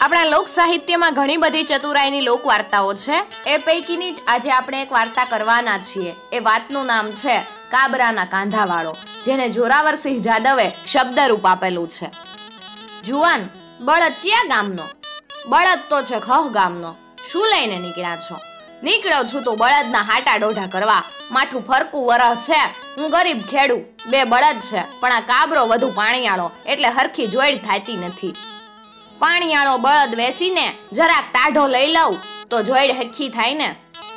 આપણા લોક સાહિત્યમાં ઘણી બધી ચતુરાઈની લોક વાર્તાઓ છે. એ પૈકીની જ આજે આપણે એક વાર્તા કરવાના છીએ. એ વાતનું નામ છે કાબરાના કાંધાવાળો, જેને જોરાવરસિંહ જાદવે શબ્દરૂપ આપેલું છે. જુવાન બળદ ચિયા ગામનો. બળદ તો છે ખહ ગામનો. શું લઈને નીકળ્યા છો? નીકળ્યો છું તો બળદના હાટા ડોઢા કરવા. માઠું ફરકું વરહ છે. હું ગરીબ ખેડું, બે બળદ છે. પણ આ કાબરો વધુ પાણીયાળો, એટલે હરખી જોઈડ થાતી નથી. પાણીયાળો બળદ વેસીને જરાક તાઢો લઈ લઉં, તો જોઈડ હરખી થાય ને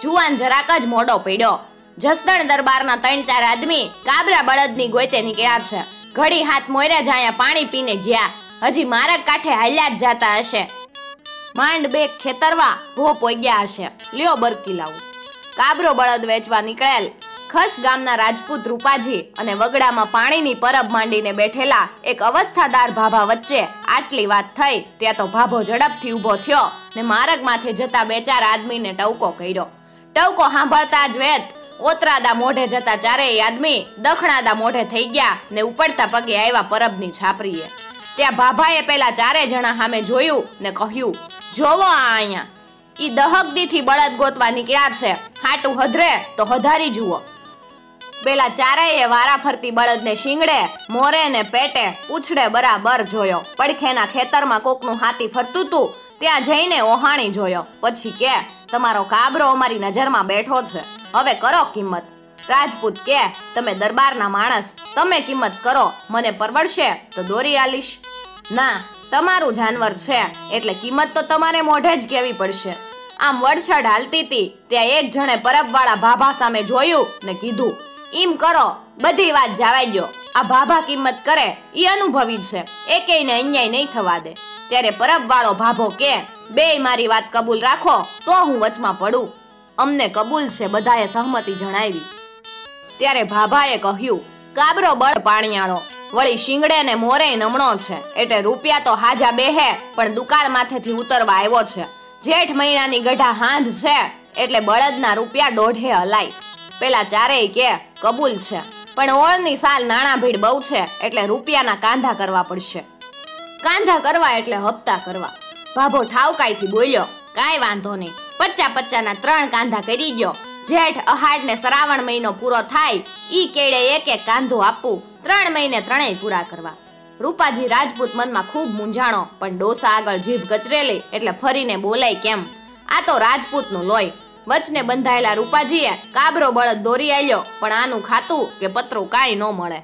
જુવાન જરાક જ મોડો પડ્યો. જસદણ દરબારના ત્રણ ચાર આદમી કાબરા બળદની ગોતે નીકળ્યા છે. ઘડી હાથ મોયરે જાયા પાણી પીને જ્યા. હજી મારા કાંઠે હાલ્યા જ જાતા હશે. માંડ બે ખેતરવા ભો પોગ્યા હશે. લ્યો બરકી લાવું. કાબરો બળદ વેચવા નીકળેલ. ખસ ગામના રાજપૂત રૂપાજી અને વગડામાં પાણીની પરબ માંડીને બેઠેલા એક અવસ્થાદાર ભાભા વચ્ચે આટલી વાત થઈ, ત્યાં તો ભાભો ઝડપથી ઊભો થયો ને માર્ગ માથે જતા બે ચાર આદમીને ટવકો કર્યો. ટવકો સાંભળતા જ વેત ઓતરાદા મોઢે જતા ચારેય આદમી દખણાદા મોઢે થઈ ગયા ને ઉપડતા પગે આવ્યા પરબની છાપરીએ. ત્યાં ભાભાએ પેલા ચારે જણા સામે જોયું ને કહ્યું, જોવો આ અહીંયા. ઈ દહકદીથી બળદ ગોતવા નીકળ્યા છે. હાટું હધરે તો હધારી જુઓ. પેલા ચારેય વારા ફરતી બળદને શીંગડે, મોરે ને પેટે ઉછળે બરાબર જોયો. પડખેના ખેતરમાં કોકનું હાથી ફરતું તું, ત્યાં જઈને ઓહાણી જોયો. પછી કે, તમારો કાબરો અમારી નજરમાં બેઠો છે. હવે કરો કિંમત. રાજપૂત કે, તમે દરબારના માણસ, તમે કિંમત કરો. મને પરવડશે તો દોરી આલીશ. ના, તમારું જાનવર છે, એટલે કિંમત તો તમારે મોઢે જ કહેવી પડશે. આમ વડછડ હાલતી હતી ત્યાં એક જણે પરબવાળા ભાભા સામે જોયું ને કીધું ઈમ કરો, બધી વાત જાવાઈ ગયો આ ભાભા કિંમત કરે, ઈ અનુભવી છે. એકેયને અન્યાય નહીં થવા દે. ત્યારે પરબવાળો ભાભો કે બે મારી વાત કબૂલ રાખો, તો હું વચમાં પડું. અમને કબૂલ છે, બધાએ સહમતિ જણાવી. ત્યારે ભાભાએ કહ્યું, કાબરો બળ પાણીયાળો, વળી શિંગડે ને મોરે નમણો છે. એટલે રૂપિયા તો હાજા બેહે, પણ દુકાળ માથેથી ઉતરવા આવ્યો છે. જેઠ મહિનાની ગઢા હાંધ છે, એટલે બળદના રૂપિયા દોઢે હલાય. પેલા ચારેય કે, કબૂલ છે. પણ ઓળની સાલ નાણાં ભીડ બહુ છે, એટલે રૂપિયાના કાંધા કરવા પડશે. કાંધા કરવા એટલે હપ્તા કરવા. ભાભો ઠાવકાઈથી બોલ્યો, કાંઈ વાંધો નહીં. પચ્ચા પચ્ચાના ત્રણ કાંધા કરી ગયો જેઠ, અહાડ ને શ્રાવણ મહિનો પૂરો થાય, ઈ કેડે એક એક કાંધો આપવું ત્રણ મહિને ત્રણેય પૂરા કરવા. રૂપાજી રાજપૂત મનમાં ખૂબ મૂંઝાણો, પણ ડોસા આગળ જીભ કચરેલી એટલે ફરીને બોલાય કેમ. આ તો રાજપૂતનું લોહી. વચને બંધાયેલા રૂપાજીએ કાબરો બળદ દોરી આવ્યો પણ આનું ખાતું કે પતરું કાંઈ ન મળે.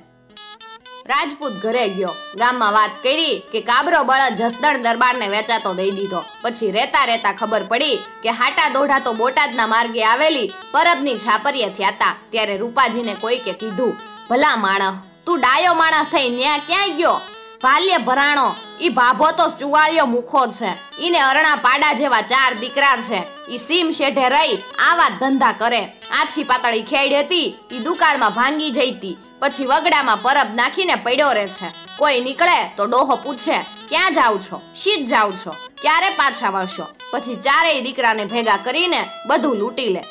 રાજપૂત ઘરે ગયો. ગામમાં વાત કરી કે કાબરો બળદ જસદણ દરબારને વેચાતો દઈ દીધો. પછી રેતા રેતા ખબર પડી કે હાટા દોઢા તો બોટાદના માર્ગે આવેલી પરબની છાપરીએ થયાતા ત્યારે રૂપાજીને કોઈકે કીધું, ભલા માણસ તું ડાયો માણસ થઈ ન્યા ક્યાં ગયો? બાલ્ય ભરાણો ઈ ભાભો તો ચુવાળિયો મુખો છે. ઈને અરણા પાડા જેવા ચાર દીકરા છે. ઈ સીમ શેઢે રહી, આવા ધંધા કરે. આછી પાતળી ખેડ હતી, ઈ દુકાળમાં ભાંગી જઈતી. પછી વગડામાં પરબ નાખીને પડ્યો રહે છે. કોઈ નીકળે તો ડોહો પૂછે, ક્યાં જાવ છો? શીત જાવ છો? ક્યારે પાછા વળશો? પછી ચારેય દીકરાને ભેગા કરીને બધું લૂંટી લે.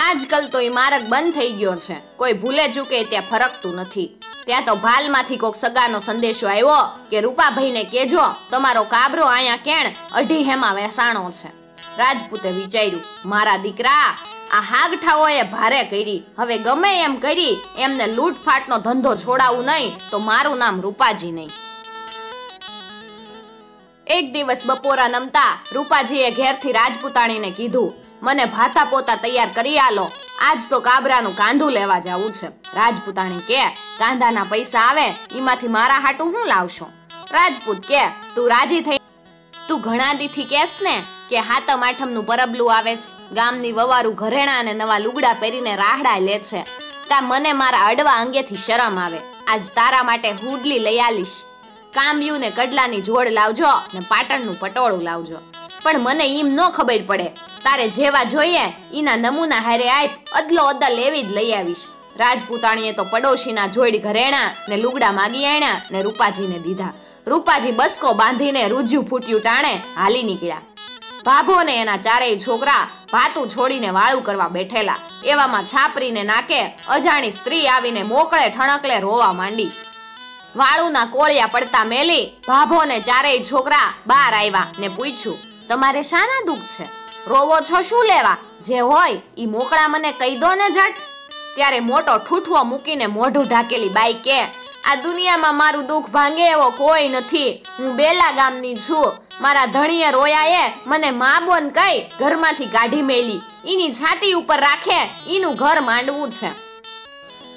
આજકાલ તો એ માર્ગ બંધ થઈ ગયો છે. કોઈ ભૂલે ચૂકે ત્યાં ફરકતું નથી. ત્યાં તો ભાલમાંથી કોક સગાનો સંદેશો આવ્યો કે, રૂપાભાઈને કેજો તમારો કાબરો અહીંયા કેણ અઢી હેમાં વેસાણો છે. રાજપૂતે વિચાર્યું, મારા દીકરા, આ હાગઠાઓએ ભારે કરી. હવે ગમે એમ કરી, એમને લૂંટફાટનો ધંધો છોડાવું નહીં, તો મારું નામ રૂપાજી નહીં. એક દિવસ બપોરા નમતા રૂપાજીએ ઘેરથી રાજપૂતાણીને કીધું, મને ભાતા પોતા તૈયાર કરી આલો. આજ તો કાબરાનું કાંધું લેવા જવું છે. રાજપૂતાણી કે કાંધાના પૈસા આવે એમાંથી મારા હાટું હું લાવશો? રાજપૂત કે, તું રાજી થઈ તું ઘણા દીથી કેસ ને કે હાતમ આઠમનું પરબલું આવેસ ગામની વવારું ઘરેણા અને નવા લુગડા પહેરીને રાહડા લે છે. તા મને મારા અડવા અંગેથી શરમ આવે. આજ તારા માટે હુડલી લઈ આલીશ. કામ્યું ને કડલાની જોડ લાવજો ને પાટણનું પટોળું લાવજો. પણ મને ઈમ ન ખબર પડે તારે જેવા જોઈએ એના નમૂના હારે આપ અદલો અદલ એવી જ લઈ આવીશ. રાજપૂતાણીએ તો પડોશીના જોડ ઘરેણા ને લુગડા માગી આણ્યા ને રૂપાજીને દીધા. રૂપાજી બસકો બાંધીને રૂજ્યું ફૂટ્યું ટાણે હાલી નીકળ્યા. ભાભો ને એના ચારેય છોકરા ભાતું છોડીને વાળું કરવા બેઠેલા. એવામાં છાપરીને નાકે અજાણી સ્ત્રી આવીને મોકળે ઠણકલે રોવા માંડી. વાળુના કોળિયા પડતા મેલી ભાભો ને ચારેય છોકરા બહાર આવ્યા ને પૂછ્યું, તમારે શાના દુઃખ છે? રોવો છો શું લેવા? જે હોય એ મોકળા મને કહી દો ને જટ ત્યારે મોટો ઠૂઠવો મૂકીને મોઢું ઢાકેલી બાઈ કે, આ દુનિયામાં મારું દુઃખ ભાંગે એવો કોઈ નથી. હું બેલા ગામની છું. મારા ધણીએ રોયાએ મને મા બોન કઈ ઘરમાંથી કાઢી મેલી. ઈની છાતી ઉપર રાખે, ઈનું ઘર માંડવું છે.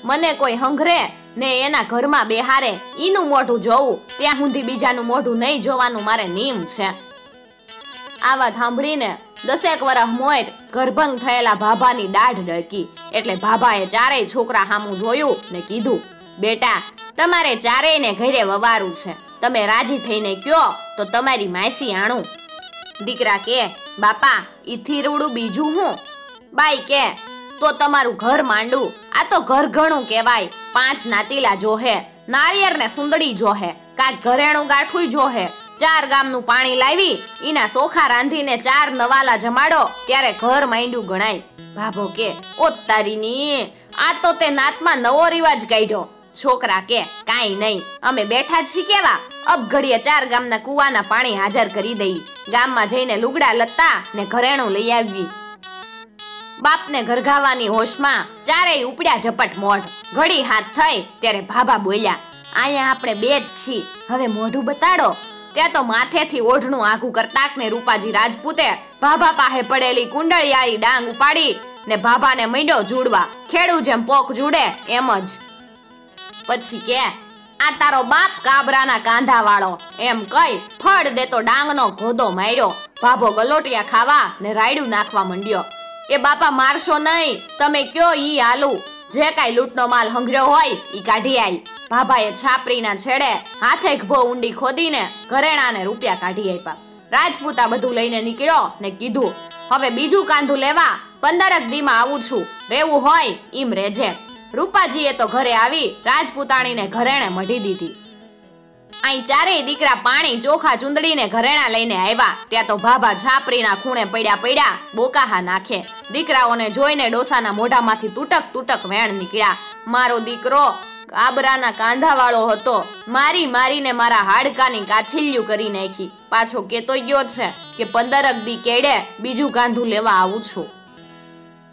મને કોઈ હંઘરે ને એના ઘરમાં બેહારે. ઈનું મોઢું જોવું. ત્યાં સુધી બીજાનું મોઢું નહીં જોવાનું મારે નિયમ છે. આ વાત સાંભળીને દસેક વર્ષ મોર ગર્ભંગ થયેલા ભાભાની દાઢ ડળકી એટલે ભાભાએ ચારેય છોકરા સામું જોયું ને કીધું, બેટા, તમારે ચારેયને ઘરે વવારું છે. તમે રાજી થઈને કયો તો તમારી માસી આણું. દીકરા કે, બાપા ઈ થીરવડું બીજું હું? બાઈ કે, તો તમારું ઘર માંડું. આ તો ઘર ઘણું કહેવાય. પાંચ નાતીલા જોહે નાળિયેર ને સુંદડી જોહે, કાંઈક ઘરેણું ગાંઠું જોહે. ચાર ગામનું પાણી લાવી એના સોખા રાંધીને ચાર નવાલા જમાડો, ત્યારે ઘર માંડ્યું ગણાય. ભાભો કે, ઓ તારીની આ તો તે નાતમાં નવો રિવાજ કાઢ્યો. છોકરા કે, કાંઈ નહીં, અમે બેઠા છી કેવા? અબ ઘડીએ ચાર ગામના કુવાના પાણી હાજર કરી દઈ. ગામમાં જઈને લુગડા લત્તા ને ઘરેણું લઈ આવી. બાપને ઘરઘાવાની હોશમાં ચારેય ઉપડ્યા ઝપટ મોઢ. ઘડી હાથ થઈ, ત્યારે ભાભા બોલ્યા, અહીંયા આપણે બે જ છીએ. હવે મોઢું બતાડો ત્યાં તો માથેથી ઓઢણું આઘું કરતાક ને રૂપાજી રાજપૂતે ભાભા પાસે પડેલી કુંડળિયાળી ડાંગ ઉપાડી ને ભાભાને મંડ્યો જુડવા ખેડું જેમ પોક જુડે એમ જ. પછી કે, આ તારો બાપ કાબરાના કાંધા વાળો એમ કઈ ફળ દેતો ડાંગનો ઘોદો માર્યો. ભાભો ગલોટિયા ખાવા ને રાયડું નાખવા મંડ્યો. એ બાપા મારશો નહીં. તમે કયો ઈ આલુ? જે કાંઈ લૂંટનો માલ હંગર્યો હોય ઈ કાઢી આઈ ભાભાએ છાપરીના છેડે હાથે ભો ઊંડી ખોદીને ઘરેણાને રૂપિયા કાઢી આપ્યા. રાજપૂતા બધું લઈને નીકળ્યો ને કીધું, હવે બીજું કાંધું લેવા પંદરક દીમાં આવું છું. રેવું હોય ઈમ રેજે રૂપાજીએ તો ઘરે આવી રાજપૂતાણીને ઘરેણે મઢી દીધી. અહીં ચારેય દીકરા પાણી ચોખા ચૂંદડીને ઘરેણા લઈને આવ્યા. ત્યાં તો ભાભા છાપરીના ખૂણે પડ્યા પડ્યા બોકાહા નાખે. દીકરાઓને જોઈને ડોસાના મોઢામાંથી તૂટક તૂટક વેણ નીકળ્યા. મારો દીકરો કાબરાના કાંધાવાળો હતો. મારી મારીને મારા હાડકાની કાછીલ્યું કરી નાખી. પાછો કેતો ગયો છે કે પંદરક દી કેડે બીજું કાંધું લેવા આવું છું.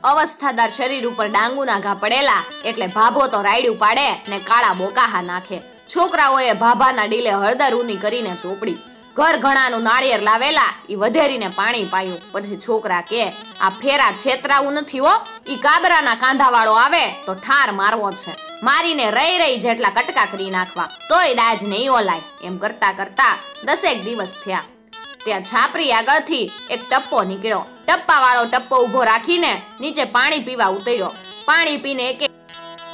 અવસ્થાદાર શરીર ઉપર ડાંગુના ઘા પડેલા એટલે ભાભો તો રાયડું પાડે ને કાળા બોકાહા નાખે. છોકરાઓએ ભાભાના ડીલે હળદર ઊની કરીને ચોપડી. ઘર ઘણાનું નાળિયેર લાવેલા એ વધેરીને પાણી પાયું. પછી છોકરા કે, આ ફેરા છેતરાવું નથી હો, ઈ કાબરાના કાંધાવાળો આવે તો ઠાર મારવો છે. મારીને રહી રહી જેટલા કટકા કરી નાખવા, તોય દાજ નહીં ઓલાય. એમ કરતા કરતા દસેક દિવસ થયા. ત્યાં છાપરી આગળથી એક ટપ્પો નીકળ્યો. ટપ્પા વાળો ટપ્પો ઊભો રાખીને નીચે પાણી પીવા ઉતર્યો. પાણી પીને એક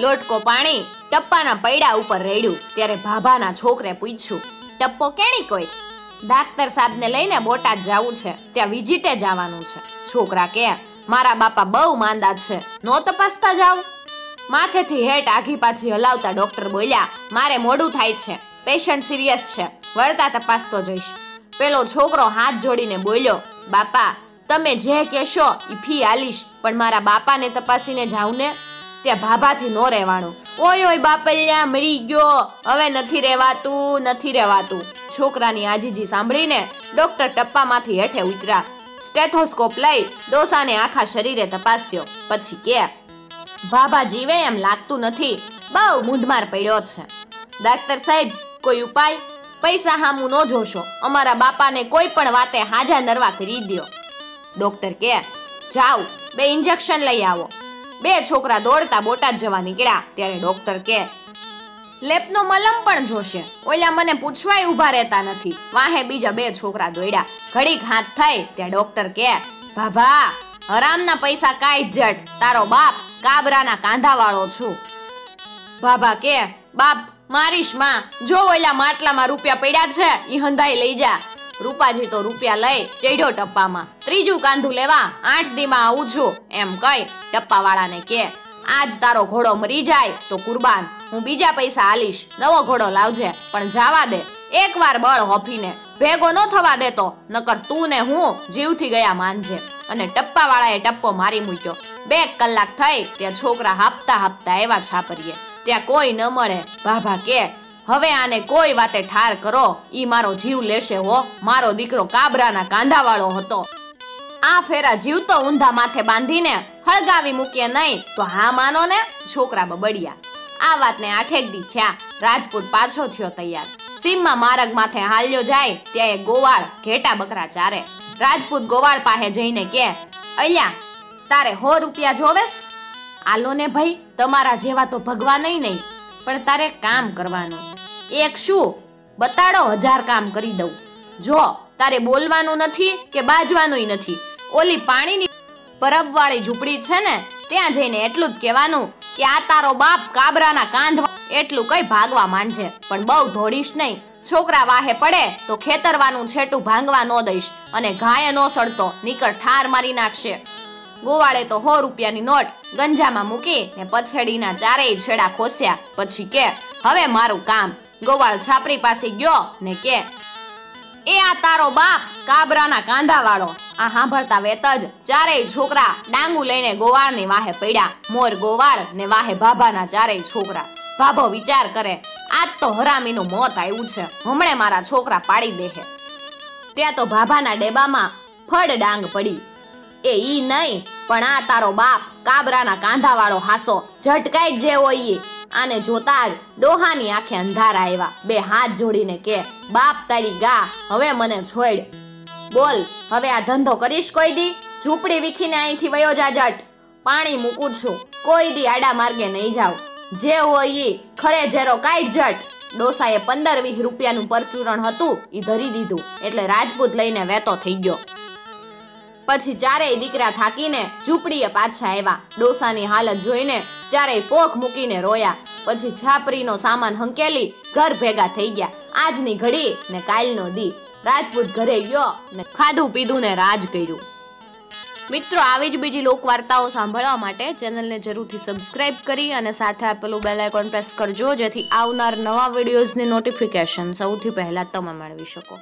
લોટકો પાણી ટપ્પાના પૈડા ઉપર રેડ્યું. ત્યારે ભાભાના છોકરે પૂછ્યું, ટપ્પો કેણી કોઈ? ડાક્ટર સાહેબને લઈને બોટાદ જવું છે. ત્યાં વિઝિટે જવાનું છે. છોકરા કે, મારા બાપા બહુ માંદા છે. નો તપાસતા જાવ માથેથી હેઠ આઘી પાછી હલાવતા ડોક્ટર બોલ્યા, મારે મોડું થાય છે. પેશન્ટ સિરિયસ છે. વળતા તપાસતો જઈશ. પેલો છોકરો હાથ જોડીને બોલ્યો, બાપા, તમે જે કહેશો એ ફી આલીશ, પણ મારા બાપાને તપાસીને જાઉં ને ત્યાં ભાભાથી નો રહેવાનું. ઓય ઓય બાપલ્યા મરી ગયો. હવે નથી રહેવાતું નથી રહેવાતું. છોકરાની આજીજી સાંભળીને ડોક્ટર ટપ્પામાંથી હેઠે ઉતર્યા. સ્ટેથોસ્કોપ લઈ ડોસાને આખા શરીરે તપાસ્યો. પછી કે, ભાભા જીવે એમ લાગતું નથી. બહુ મૂંઢમાર પડ્યો છે. ડાક્ટર સાહેબ, કોઈ ઉપાય? પૈસા હામું ન જોશો. અમારા બાપાને કોઈ પણ વાતે હાજા નરવા કરી દ્યો. ડોક્ટર કે, જાઓ, બે ઇન્જેક્શન લઈ આવો. બે છોકરા દોડતા બોટાદ જવા નીકળ્યા. ત્યારે ડોક્ટર કે, લેપનો મલમ પણ જોશે. ઓલા મને પૂછવાય ઊભા રહેતા નથી. વાહે બીજા બે છોકરા દોડ્યા. ઘડીક હાથ થઈ ત્યાં ડોક્ટર કે, ભાભા, હરામના પૈસા કાઢ જટ. તારો બાપ કાબરાના કાંધાવાળો છું. ભાભા કે, બાપ, મારીશમાં. જો ઓલા માટલામાં રૂપિયા પડ્યા છે, ઈ હંધાઈ લઈ જા. રૂપાજી તો રૂપિયા લઈ ચડ્યો ટપ્પામાં ત્રીજું કાંધું લેવા આઠ દીમાં આવું છું. એમ કઈ ટપ્પાવાળાને કે, આજ તારો ઘોડો મરી જાય તો કુરબાન. હું બીજા પૈસા આલીશ. નવો ઘોડો લાવજે. પણ જાવા દે. એકવાર બળ હોફીને. ભેગો ન થવા દેતો. નકર તું ને હું જીવથી ગયા માનજે. અને ટપ્પાવાળાએ ટપ્પો મારી મૂક્યો. બે કલાક થઈ, ત્યાં છોકરા હાપતા હાપતા એવા છાપરીએ. ત્યાં કોઈ ન મળે. ભાભા કે હવે આને કોઈ વાતે ઠાર કરો, ઈ મારો જીવ લેશે હો. મારો દીકરો કાબરાના કાંધાવાળો હતો. આ ફેરા જીવતો ઊંધા માથે બાંધીને હળગાવી મૂકીએ નહીં. તો હા માનો ને, છોકરા બબડિયા. આ વાતને આઠેક દી થયા. રાજપૂત પાછો થયો તૈયાર. સીમમાં માર્ગ માથે હાલ્યો જાય, ત્યાં એ ગોવાળ ઘેટા બકરા ચારે. રાજપૂત ગોવાળ પાસે જઈને કે અલ્યા, તારે હો રૂપિયા જોવેસ? આલો ને ભાઈ, તમારા જેવા તો ભગવાન નહીં. પણ તારે કામ કરવાનું. એક શું? બતાડો, હજાર કામ કરી દઉં. જો, તારે બોલવાનું નથી કે બાજવાનુંય નથી. ઓલી પાણીની પરબવાળી ઝૂંપડી છે ને, ત્યાં જઈને એટલું જ કહેવાનું કે આ તારો બાપ કાબરાના કાંધ એટલું કઈ ભાગવા માંડજે. પણ બહુ ધોડીશ નહીં. છોકરા વાહે પડે તો ખેતરવાનું છેટું ભાંગવા ન દઈશ અને ઘાયે નો સડતો, નીકળ ઠાર મારી નાખશે. ગોવાળે તો હો રૂપિયાની નોટ ગંજામાં મૂકી ને પછેડીના ચારેય છેડા ખોસ્યા. પછી કે, હવે મારું કામ ગોવાળ છાપરી પાસે ગયો ને કે, એ આ તારો બાપ કાબરાના કાંધા વાળો આ સાંભળતા વેત જ ચારેય છોકરા ડાંગુ લઈને ગોવાળની વાહે પડ્યા. મોર ગોવાળ ને વાહે ભાભાના ચારેય છોકરા. ભાભો વિચાર કરે, આજ તો હરામીનું મોત આવ્યું છે. હમણે મારા છોકરા પાડી દેહે. ત્યાં તો ભાભાના ડેબામાં ફળ ડાંગ પડી. એ ઈ નહીં, પણ આ તારો બાપ કાબરાના કાંધાવાળો હાસો. ઝટકાઈ જે હોય ઈ. આને જોતા જ ડોહાની આંખે અંધારા આવ્યા. બે હાથ જોડીને કે, બાપ તારી ગા, હવે મને છોડ. બોલ, હવે આ ધંધો કરીશ કોઈ દી? ઝૂંપડી વીખીને અહીંથી વયો જા જટ પાણી મૂકું છું. કોઈ દી આડા માર્ગે નહીં જાવ જે હોય ઈ, ખરે જેરો કાઢ જટ ડોસાએ પંદર વીસ રૂપિયાનું પરચુરણ હતું એ ધરી દીધું. એટલે રાજપૂત લઈને વેતો થઈ ગયો. પછી ચારેય દીકરા થાકીને ઝૂંપડીએ પાછા આવ્યા. ડોસાની હાલત જોઈને ચારેય પોખ મૂકીને રોયા. પછી છાપરીનો સામાન હંકેલી ઘર ભેગા થઈ ગયા. આજની ઘડી ને કાલનો દી. રાજપૂત ઘરે ગયો ને ખાધું પીધું ને રાજ કર્યું. મિત્રો, આવી જ બીજી લોકવાર્તાઓ સાંભળવા માટે ચેનલને જરૂરથી સબસ્ક્રાઇબ કરી અને સાથે આપેલું બેલ આઇકોન પ્રેસ કરજો, જેથી આવનાર નવા વિડીયોઝની નોટિફિકેશન સૌથી પહેલા તમે મેળવી શકો.